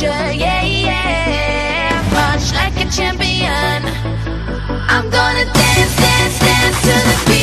soldier, yeah, yeah. Punch like a champion. I'm gonna dance, dance, dance to the beat.